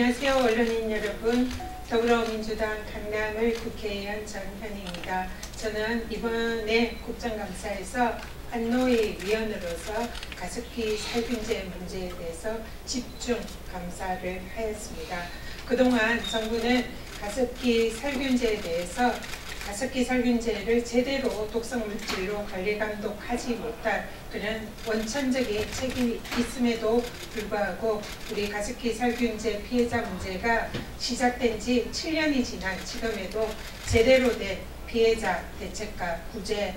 안녕하세요 언론인 여러분 더불어민주당 강남을 국회의원 전현희입니다. 저는 이번에 국정감사에서 안노희 위원으로서 가습기 살균제 문제에 대해서 집중 감사를 하였습니다. 그동안 정부는 가습기 살균제에 대해서 가습기 살균제를 제대로 독성 물질로 관리 감독하지 못한 그런 원천적인 책임이 있음에도 불구하고 우리 가습기 살균제 피해자 문제가 시작된 지 7년이 지난 지금에도 제대로 된 피해자 대책과 구제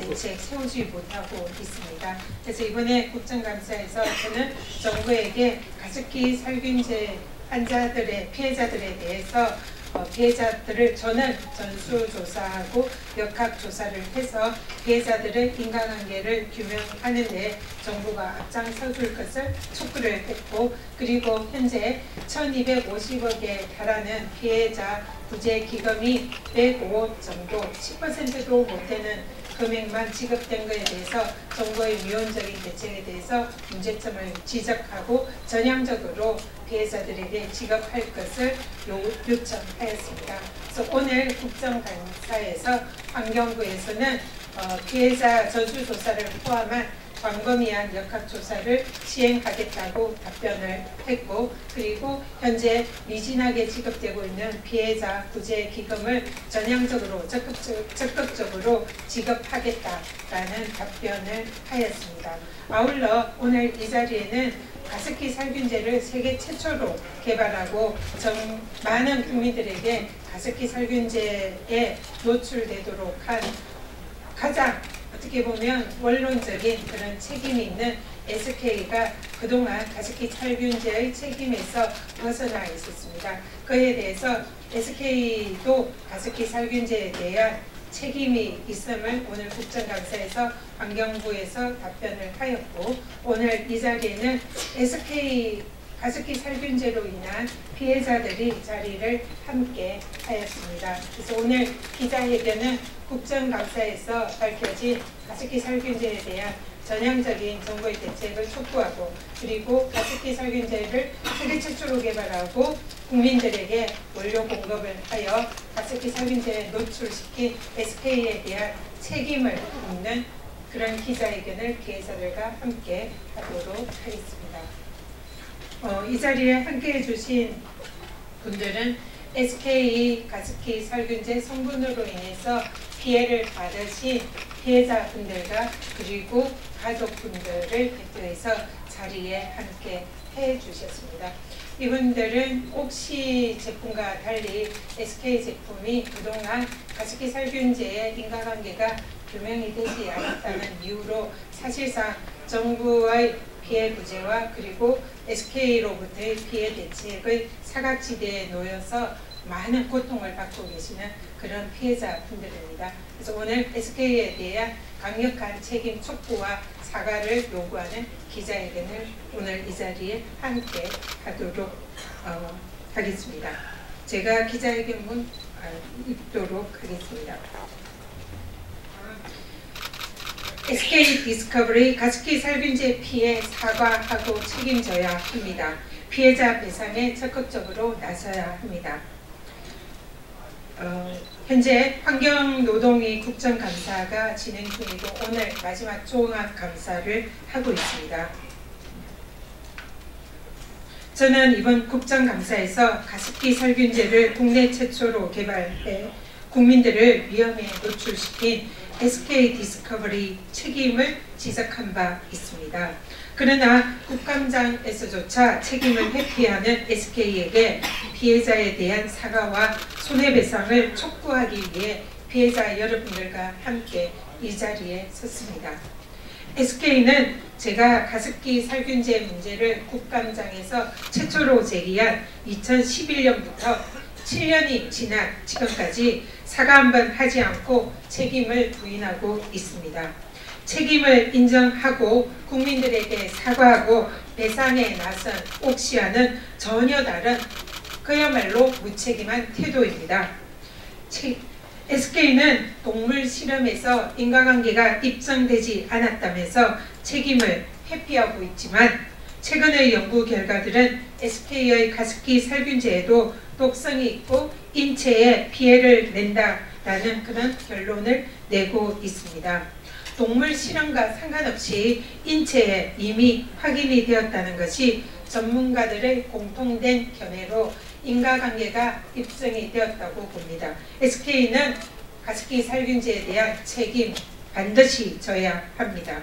대책 세우지 못하고 있습니다. 그래서 이번에 국정감사에서 저는 정부에게 가습기 살균제 환자들의 피해자들에 대해서 어, 피해자들을 저는 전수조사하고 역학조사를 해서 피해자들의 인간관계를 규명하는 데 정부가 앞장서 줄 것을 촉구를 했고 그리고 현재 1250억에 달하는 피해자 구제 기금이 105억 정도 10%도 못 되는 금액만 지급된 것에 대해서 정부의 미온적인 대책에 대해서 문제점을 지적하고 전향적으로 피해자들에게 지급할 것을 요청하였습니다. 그래서 오늘 국정감사에서 환경부에서는 어, 피해자 저주조사를 포함한 광범위한 역학조사를 시행하겠다고 답변을 했고 그리고 현재 미진하게 지급되고 있는 피해자 구제 기금을 전향적으로 적극적, 적극적으로 지급하겠다라는 답변을 하였습니다. 아울러 오늘 이 자리에는 가습기 살균제를 세계 최초로 개발하고 전 많은 국민들에게 가습기 살균제에 노출되도록 한 가장 어떻게 보면 원론적인 그런 책임이 있는 SK가 그동안 가습기 살균제의 책임에서 벗어나 있었습니다. 그에 대해서 SK도 가습기 살균제에 대한 책임이 있음을 오늘 국정감사에서 환경부에서 답변을 하였고 오늘 이 자리에는 SK 가습기 살균제로 인한 피해자들이 자리를 함께 하였습니다. 그래서 오늘 기자회견은 국정감사에서 밝혀진 가습기 살균제에 대한 전향적인 정부의 대책을 촉구하고 그리고 가습기 살균제를 세계 최초로 개발하고 국민들에게 원료 공급을 하여 가습기 살균제에 노출시킨 SK에 대한 책임을 묻는 그런 기자회견을 기자들과 함께 하도록 하겠습니다. 어, 이 자리에 함께 해 주신 분들은 SK 가습기 살균제 성분으로 인해서 피해를 받으신 피해자분들과 그리고 가족분들을 대표해서 자리에 함께 해 주셨습니다. 이분들은 옥시 제품과 달리 SK 제품이 그동안 가습기 살균제의 인과관계가 규명이 되지 않았다는 이유로 사실상 정부의 피해 구제와 그리고 SK로부터의 피해 대책의 사각지대에 놓여서 많은 고통을 받고 계시는 그런 피해자분들입니다. 그래서 오늘 SK에 대한 강력한 책임 촉구와 사과를 요구하는 기자회견을 오늘 이 자리에 함께 하도록 어, 하겠습니다. 제가 기자회견문 어, 읽도록 하겠습니다. SK 디스커버리 가습기 살균제 피해 사과하고 책임져야 합니다. 피해자 배상에 적극적으로 나서야 합니다. 어, 현재 환경노동위 국정감사가 진행 중이고 오늘 마지막 종합감사를 하고 있습니다. 저는 이번 국정감사에서 가습기 살균제를 국내 최초로 개발해 국민들을 위험에 노출시킨 SK 디스커버리 책임을 지적한 바 있습니다. 그러나 국감장에서조차 책임을 회피하는 SK에게 피해자에 대한 사과와 손해배상을 촉구하기 위해 피해자 여러분들과 함께 이 자리에 섰습니다. SK는 제가 가습기 살균제 문제를 국감장에서 최초로 제기한 2011년부터 7년이 지난 지금까지 사과 한 번 하지 않고 책임을 부인하고 있습니다. 책임을 인정하고 국민들에게 사과하고 배상에 나선 옥시와는 전혀 다른 그야말로 무책임한 태도입니다. SK는 동물 실험에서 인과관계가 입증되지 않았다면서 책임을 회피하고 있지만 최근의 연구 결과들은 SK의 가습기 살균제에도 독성이 있고 인체에 피해를 낸다라는 그런 결론을 내고 있습니다. 동물 실험과 상관없이 인체에 이미 확인이 되었다는 것이 전문가들의 공통된 견해로 인과관계가 입증이 되었다고 봅니다. SK는 가습기 살균제에 대한 책임 반드시 져야 합니다.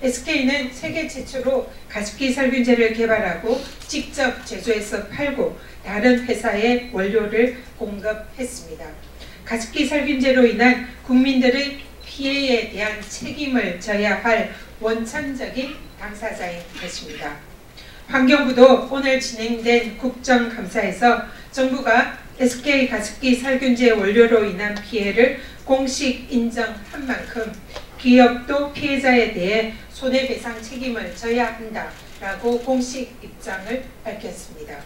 SK는 세계 최초로 가습기 살균제를 개발하고 직접 제조해서 팔고 다른 회사에 원료를 공급했습니다. 가습기 살균제로 인한 국민들의 피해에 대한 책임을 져야 할 원천적인 당사자인 것입니다. 환경부도 오늘 진행된 국정감사에서 정부가 SK 가습기 살균제 원료로 인한 피해를 공식 인정한 만큼 기업도 피해자에 대해 손해배상 책임을 져야 한다라고 공식 입장을 밝혔습니다.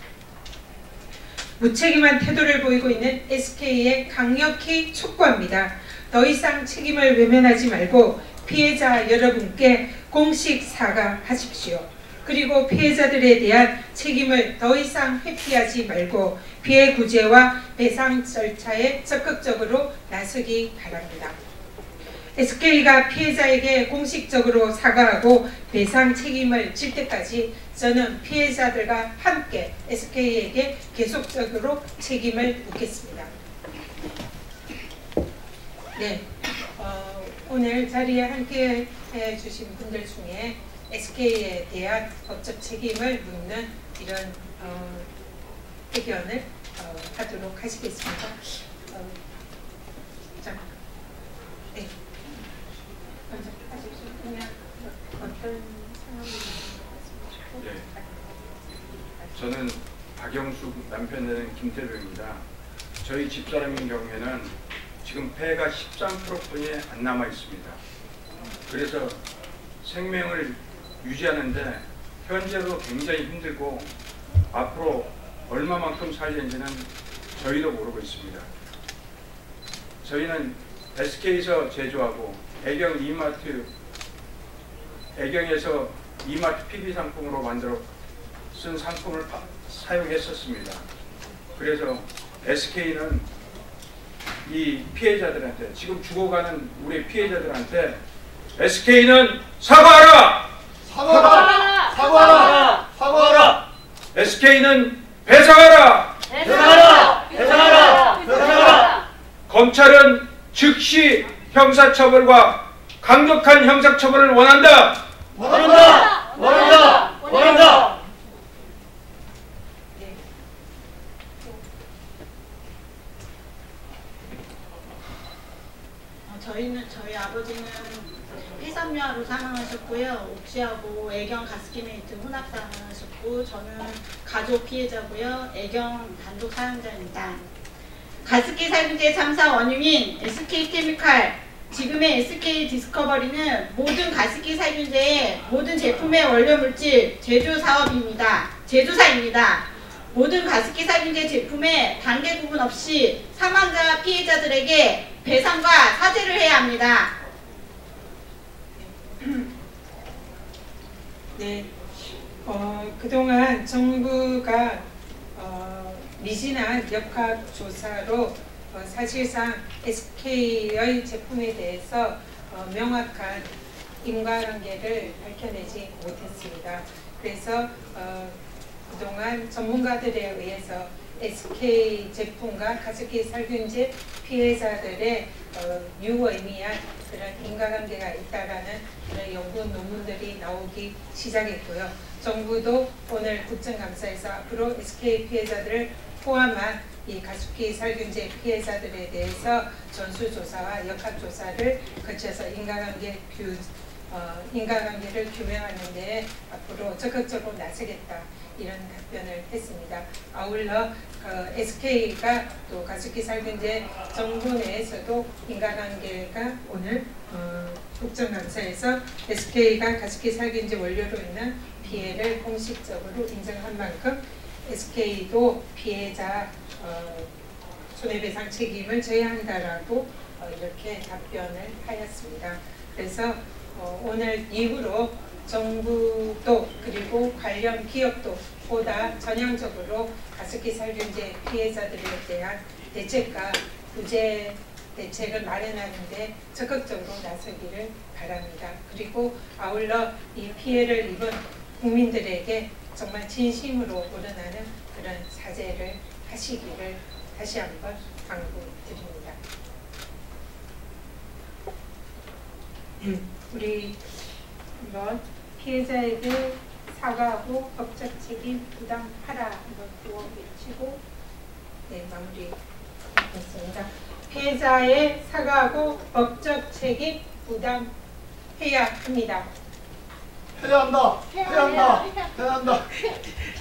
무책임한 태도를 보이고 있는 SK에 강력히 촉구합니다. 더 이상 책임을 외면하지 말고 피해자 여러분께 공식 사과하십시오. 그리고 피해자들에 대한 책임을 더 이상 회피하지 말고 피해 구제와 배상 절차에 적극적으로 나서기 바랍니다. SK가 피해자에게 공식적으로 사과하고 배상 책임을 질 때까지 저는 피해자들과 함께 SK에게 계속적으로 책임을 묻겠습니다. 네, 어, 오늘 자리에 함께 해주신 분들 중에 SK에 대한 법적 책임을 묻는 이런 어, 의견을 어, 하도록 하시겠습니다. 어, 자, 네. 먼저 하십시오. 그냥 네. 저는 박영숙 남편 되는 김태로입니다. 저희 집사람인 경우에는 지금 폐가 13%뿐이 안 남아 있습니다. 그래서 생명을 유지하는데 현재도 굉장히 힘들고 앞으로 얼마만큼 살는지는 저희도 모르고 있습니다. 저희는 SK에서 제조하고 애경 이마트 애경에서 이마트 PB 상품으로 만들어 쓴 상품을 바, 사용했었습니다. 그래서 SK는 이 피해자들한테 지금 죽어가는 우리 피해자들한테 SK는 사과하라! 사과하라! 사과하라! 사과하라! SK는 배상하라! 배상하라! 배상하라! 배상하라! 검찰은 즉시 형사처벌과 강력한 형사 처벌을 원한다! 원한다! 원한다! 원한다! 네. 어, 저희는 저희 아버지는 폐섬유화로 사망하셨고요. 옥시하고 애경 가스키메이트 혼합 사망하셨고 저는 가족 피해자고요. 애경 단독 사용자입니다. 가습기 살균제 참사 원흉인 SK케미칼 지금의 SK 디스커버리는 모든 가습기 살균제의 모든 제품의 원료 물질 제조 사업입니다. 제조사입니다. 모든 가습기 살균제 제품의 단계 구분 없이 사망자 피해자들에게 배상과 사죄를 해야 합니다. 네, 어, 그동안 정부가 어, 미진한 역학 조사로 어, 사실상 SK의 제품에 대해서 어, 명확한 인과관계를 밝혀내지 못했습니다. 그래서 어, 그동안 전문가들에 의해서 SK 제품과 가습기 살균제 피해자들의 어, 유의미한 그런 인과관계가 있다라는 그런 연구 논문들이 나오기 시작했고요. 정부도 오늘 국정감사에서 앞으로 SK 피해자들을 포함한 이 가습기 살균제 피해자들에 대해서 전수조사와 역학조사를 거쳐서 인과관계 규, 어, 인과관계를 규명하는 데 앞으로 적극적으로 나서겠다 이런 답변을 했습니다. 아울러 어, SK가 또 가습기 살균제 정부 내에서도 인과관계가 오늘 어, 국정감사에서 SK가 가습기 살균제 원료로 인한 피해를 공식적으로 인정한 만큼 SK도 피해자 어, 손해배상 책임을 져야 한다라고 어, 이렇게 답변을 하였습니다. 그래서 어, 오늘 이후로 정부도 그리고 관련 기업도 보다 전향적으로 가습기 살균제 피해자들에 대한 대책과 구제 대책을 마련하는데 적극적으로 나서기를 바랍니다. 그리고 아울러 이 피해를 입은 국민들에게 정말 진심으로 우러나는 그런 사죄를 하시기를 다시 한번 당부드립니다. 우리 이번 피해자에게 사과하고 법적 책임 부담하라 이걸 구호 외치고 네 마무리했습니다. 피해자의 사과하고 법적 책임 부담해야 합니다. 해야 한다. 해야 한다. 해야 한다.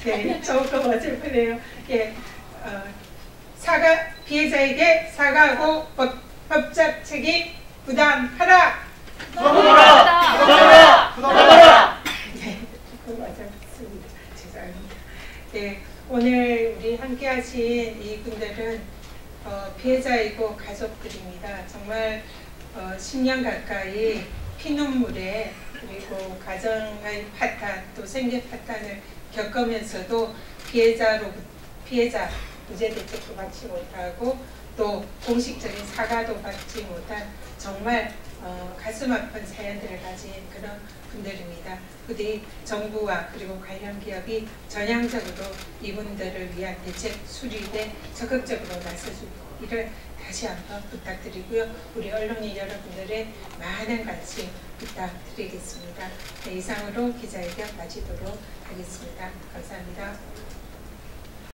네, 저거 맞을 뻔해요. 예, 어, 사과 피해자에게 사과하고 법, 법적 책임 부담하라. 부담하라. 부담하라. 부담하라. 네, 그거 맞았습니다. 죄송합니다. 네, 오늘 우리 함께하신 이 분들은 어, 피해자이고 가족들입니다. 정말 어, 10년 가까이 피눈물에 그리고 가정의 파탄 또 생계 파탄을 겪으면서도 피해자로 피해자 구제 대책도 받지 못하고 또 공식적인 사과도 받지 못한 정말 어, 가슴 아픈 사연들을 가진 그런 분들입니다. 부디 정부와 그리고 관련 기업이 전향적으로 이분들을 위한 대책 수립에 적극적으로 나서주기를 다시 한번 부탁드리고요. 우리 언론인 여러분들의 많은 관심 부탁드리겠습니다. 네, 이상으로 기자회견 마치도록 하겠습니다. 감사합니다.